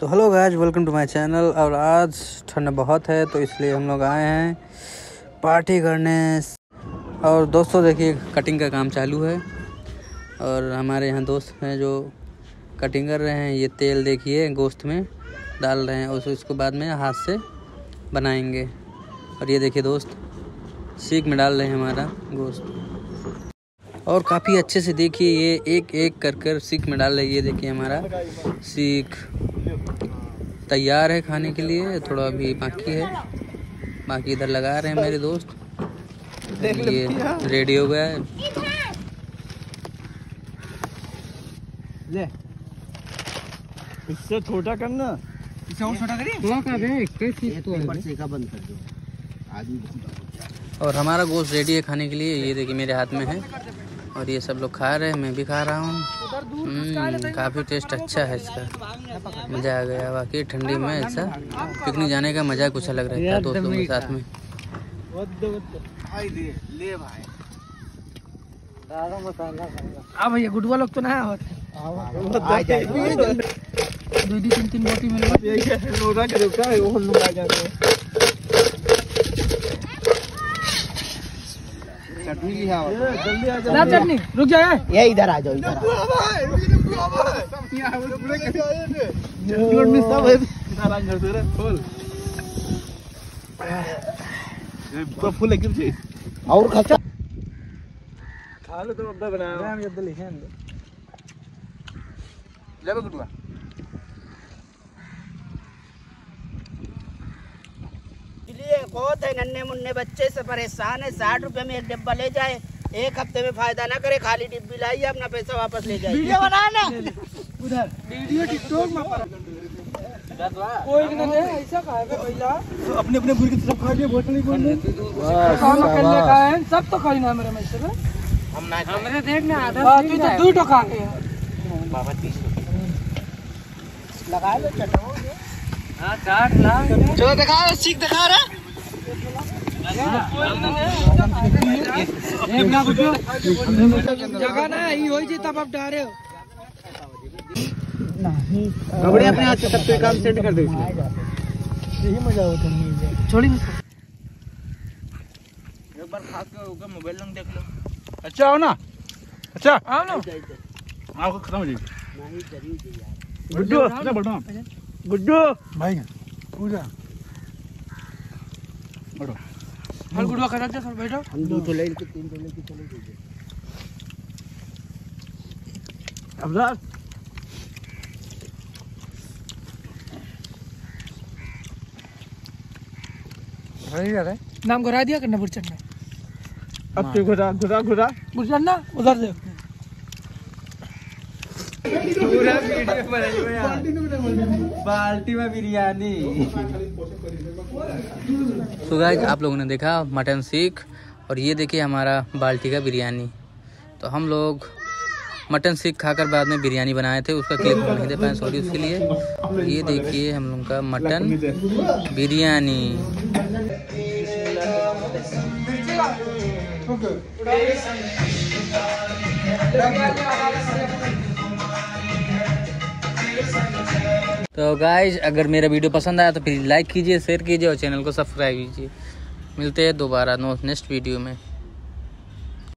तो hello guys welcome to my channel और आज ठंड बहुत है तो इसलिए हम लोग आए हैं पार्टी करने। और दोस्तों, देखिए कटिंग का काम चालू है। और हमारे यहाँ दोस्त हैं जो कटिंग कर रहे हैं। ये तेल देखिए, गोश्त में डाल रहे हैं। और उसको बाद में हाथ से बनाएँगे। और ये देखिए दोस्त, सीख में डाल रहे हैं हमारा गोश्त। और काफ़ी अच्छे से देखिए, ये एक एक कर कर सीख में डाल रहे हैं। देखिए हमारा सीख। तैयार है खाने के लिए थोड़ा अभी बाकी है। बाकी इधर लगा रहे हैं मेरे दोस्त। ये रेडी हो गया है। ले। इससे छोटा करना। इससे और छोटा करिए। थोड़ा कर रहे कैसे पेपर से का बंद कर दो। आदमी और हमारा गोश्त रेडी है खाने के लिए ये देखिए मेरे हाथ में है। और ये सब लोग खा रहे हैं मैं भी खा रहा हूँ। हम्म, काफ़ी टेस्ट अच्छा है इसका। मज़ा आ गया बाकी ठंडी में ऐसा। पिकनिक जाने का मज़ा कुछ अलग रहता है दोस्तों के साथ में। ले हाँ भैया गुडवा लोग तो ना होते आ जाए। दो दी तीन तीन रोटी मिल रोजा के रुका है वो हम लोग आ जाते हैं चटनी की है ना चटनी रुक जाए ये इधर आ जाओ इधर फूल फूल एकदम से और खचा खा लो तो बनाया हम जल्दी लिखे ले बहुत है नन्हे मुन्ने बच्चे से परेशान है। साठ रुपए में एक डिब्बा ले जाए एक हफ़्ते में फ़ायदा ना करे खाली डिब्बी लाइए अपना पैसा वापस ले जाए। वीडियो बनाना उधर वीडियो टिकटॉक में कोई ना दे ऐसा कहा है भैया। अपने अपने बुरी की तरफ़ खा लिया बोतल नहीं बोल काम करने का है सब तो खाई ना मेरे में से हमरे देख ना आधा तू तो दो तो खा के लगा लो चटो। हाँ चाट ला। चलो दिखा सीख दिखा रहा जगह ना ही होई जी तब आप डारे हो कपड़े अपने हाथ से सब पे काम सेट कर दे यही मज़ा होता है छोड़ी एक बार खा के होगा मोबाइल लंग देख लो अच्छा हो ना अच्छा आओ ना आपको खत्म हो जाएगी गुड्डू कितना बढ़ो गुड्डू भाई पूजा बढ़ो गुड़वा खा दे सर बैठो। हम दो तो तीन तो लेके चले गए अब्दार नाम घुरा दिया करना बुरचन में अब तो घुरा घुरा घुरा। बुरचन ना उधर देख बाल्टी में बिरयानी। तो गाइज़ आप लोगों ने देखा मटन सीख और ये देखिए हमारा बाल्टी का बिरयानी। तो हम लोग मटन सीख खाकर बाद में बिरयानी बनाए थे उसका क्लिप हम नहीं दे पाए सॉरी उसके लिए। ये देखिए हम लोग का मटन बिरयानी। तो गाइज़ अगर मेरा वीडियो पसंद आया तो प्लीज़ लाइक कीजिए शेयर कीजिए और चैनल को सब्सक्राइब कीजिए। मिलते हैं दोबारा नो नेक्स्ट वीडियो में।